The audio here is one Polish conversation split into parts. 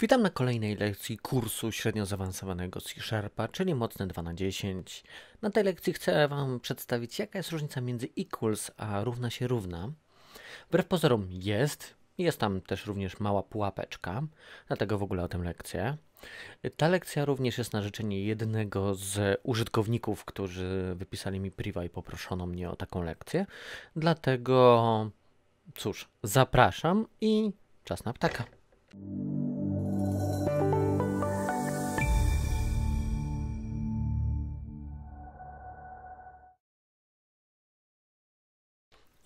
Witam na kolejnej lekcji kursu średnio zaawansowanego C Sharpa, czyli mocne 2 na 10. Na tej lekcji chcę Wam przedstawić, jaka jest różnica między equals a równa się równa. Wbrew pozorom jest, jest tam też również mała pułapeczka, dlatego w ogóle o tym lekcję. Ta lekcja również jest na życzenie jednego z użytkowników, którzy wypisali mi priva i poproszono mnie o taką lekcję. Dlatego, cóż, zapraszam i czas na ptaka.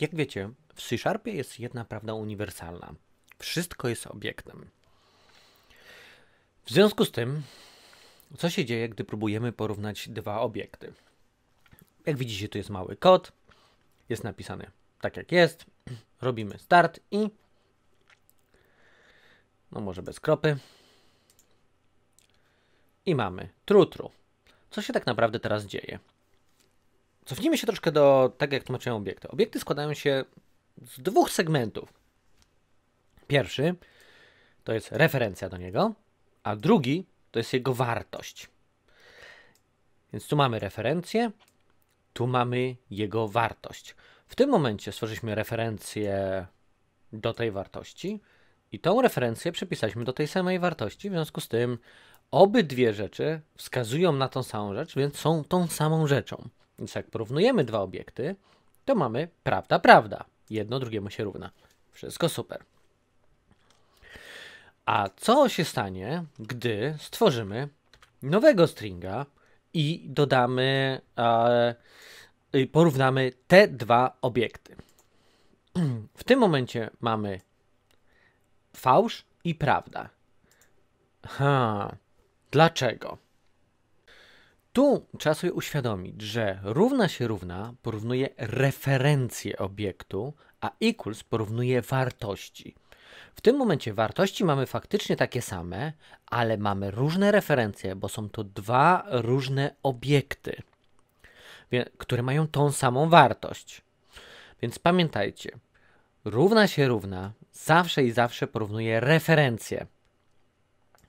Jak wiecie, w C-Sharpie jest jedna prawda uniwersalna. Wszystko jest obiektem. W związku z tym, co się dzieje, gdy próbujemy porównać dwa obiekty? Jak widzicie, tu jest mały kod, jest napisany tak jak jest, robimy start i no może bez kropy i mamy true. Co się tak naprawdę teraz dzieje? Cofnijmy się troszkę do tego, jak tłumaczyłem obiekty. Obiekty składają się z dwóch segmentów. Pierwszy to jest referencja do niego, a drugi to jest jego wartość. Więc tu mamy referencję, tu mamy jego wartość. W tym momencie stworzyliśmy referencję do tej wartości i tą referencję przypisaliśmy do tej samej wartości. W związku z tym obydwie rzeczy wskazują na tą samą rzecz, więc są tą samą rzeczą. Więc jak porównujemy dwa obiekty, to mamy prawda, prawda. Jedno drugiemu się równa. Wszystko super. A co się stanie, gdy stworzymy nowego stringa i dodamy, e, porównamy te dwa obiekty? W tym momencie mamy fałsz i prawda. Ha, dlaczego? Tu trzeba sobie uświadomić, że równa się równa porównuje referencję obiektu, a equals porównuje wartości. W tym momencie wartości mamy faktycznie takie same, ale mamy różne referencje, bo są to dwa różne obiekty, które mają tą samą wartość. Więc pamiętajcie, równa się równa zawsze i zawsze porównuje referencje,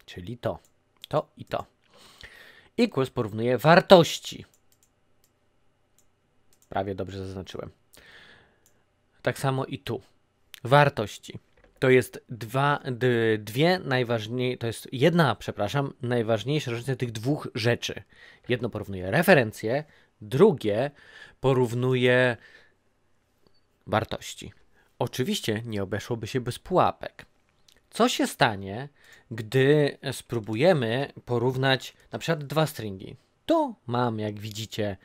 czyli to, to i to. Equals porównuje wartości. Prawie dobrze zaznaczyłem. Tak samo i tu. Wartości. To jest dwa, dwie najważniejsze, to jest jedna, przepraszam, najważniejsza różnica tych dwóch rzeczy. Jedno porównuje referencje, drugie porównuje wartości. Oczywiście nie obeszłoby się bez pułapek. Co się stanie, gdy spróbujemy porównać na przykład dwa stringi? Tu mam, jak widzicie,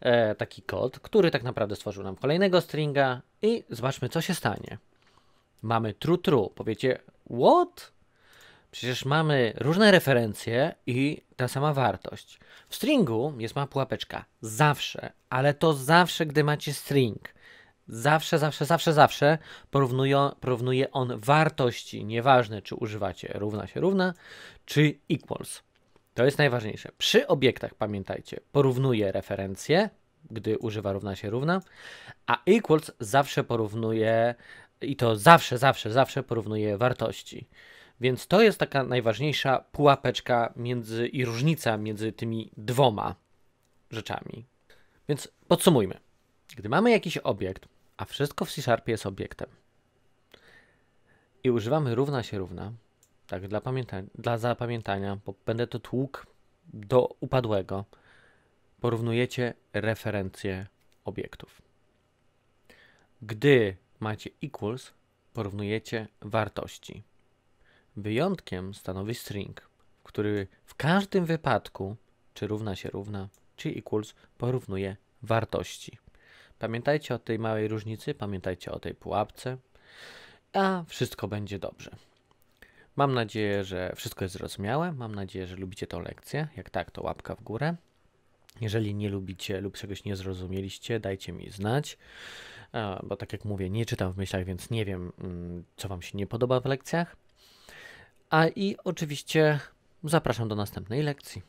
e, taki kod, który tak naprawdę stworzył nam kolejnego stringa i zobaczmy, co się stanie. Mamy true true. Powiecie, what? Przecież mamy różne referencje i ta sama wartość. W stringu jest mała pułapeczka. Zawsze, ale to zawsze, gdy macie string. Zawsze, zawsze, zawsze, zawsze porównuje, porównuje on wartości, nieważne czy używacie równa się równa, czy equals. To jest najważniejsze. Przy obiektach pamiętajcie, porównuje referencje, gdy używa równa się równa, a equals zawsze porównuje i to zawsze, zawsze, zawsze porównuje wartości. Więc to jest taka najważniejsza pułapeczka między i różnica między tymi dwoma rzeczami. Więc podsumujmy. Gdy mamy jakiś obiekt, a wszystko w C-Sharpie jest obiektem. I używamy równa się równa, tak dla, dla zapamiętania, bo będę to tłuk do upadłego. Porównujecie referencje obiektów. Gdy macie equals, porównujecie wartości. Wyjątkiem stanowi string, który w każdym wypadku, czy równa się równa, czy equals, porównuje wartości. Pamiętajcie o tej małej różnicy, pamiętajcie o tej pułapce, a wszystko będzie dobrze. Mam nadzieję, że wszystko jest zrozumiałe. Mam nadzieję, że lubicie tę lekcję. Jak tak, to łapka w górę. Jeżeli nie lubicie lub czegoś nie zrozumieliście, dajcie mi znać, bo tak jak mówię, nie czytam w myślach, więc nie wiem, mm, co Wam się nie podoba w lekcjach. A i oczywiście zapraszam do następnej lekcji.